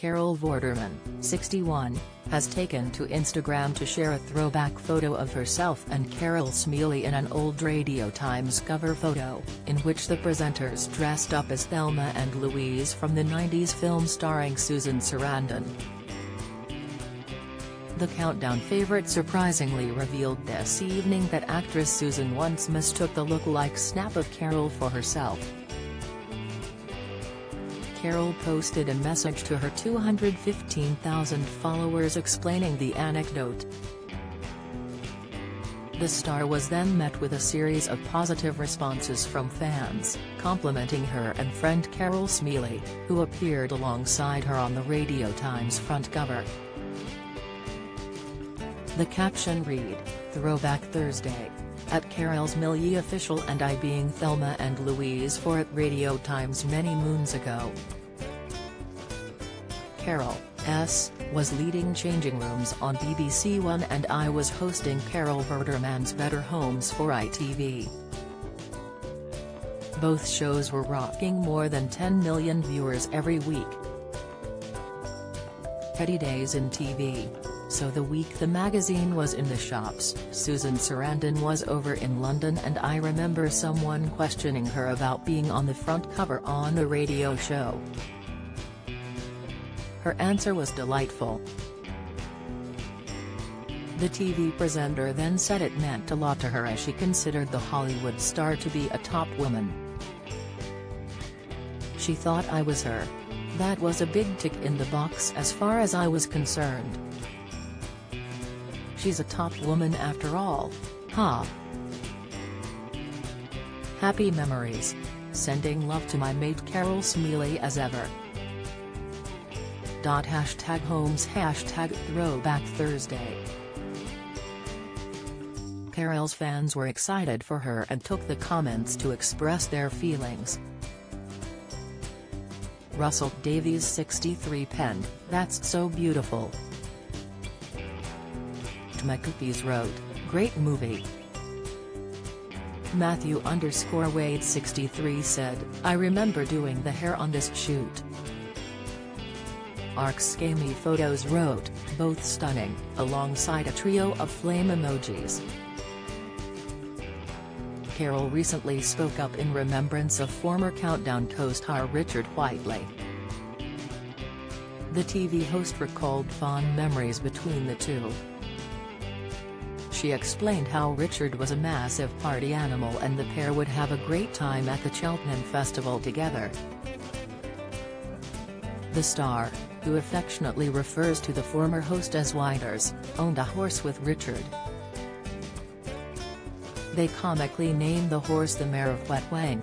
Carol Vorderman, 61, has taken to Instagram to share a throwback photo of herself and Carol Smillie in an old Radio Times cover photo, in which the presenters dressed up as Thelma and Louise from the 90s film starring Susan Sarandon. The Countdown favorite surprisingly revealed this evening that actress Susan once mistook the look-alike snap of Carol for herself. Carol posted a message to her 215,000 followers explaining the anecdote. The star was then met with a series of positive responses from fans, complimenting her and friend Carol Smillie, who appeared alongside her on the Radio Times front cover. The caption read, Throwback Thursday. At Carol Smillie official and I being Thelma and Louise for at Radio Times many moons ago. Carol, S, was leading changing rooms on BBC One and I was hosting Carol Vorderman's Better Homes for ITV. Both shows were rocking more than 10 million viewers every week. Petty days in TV. So the week the magazine was in the shops, Susan Sarandon was over in London and I remember someone questioning her about being on the front cover on a radio show. Her answer was delightful. The TV presenter then said it meant a lot to her as she considered the Hollywood star to be a top woman. She thought I was her. That was a big tick in the box as far as I was concerned. She's a top woman after all, ha. Happy memories. Sending love to my mate Carol Smillie as ever. Hashtag homes hashtag throwback Thursday. Carol's fans were excited for her and took the comments to express their feelings. Russell Davies 63 penned, That's so beautiful. Tmacoopies wrote, Great movie. Matthew underscore Wade 63 said, I remember doing the hair on this shoot. Arkscamy Photos wrote, both stunning, alongside a trio of flame emojis. Carol recently spoke up in remembrance of former Countdown co-star Richard Whiteley. The TV host recalled fond memories between the two. She explained how Richard was a massive party animal and the pair would have a great time at the Cheltenham Festival together. The star, who affectionately refers to the former host as Whiters, owned a horse with Richard. They comically named the horse the Mare of Wet Wang.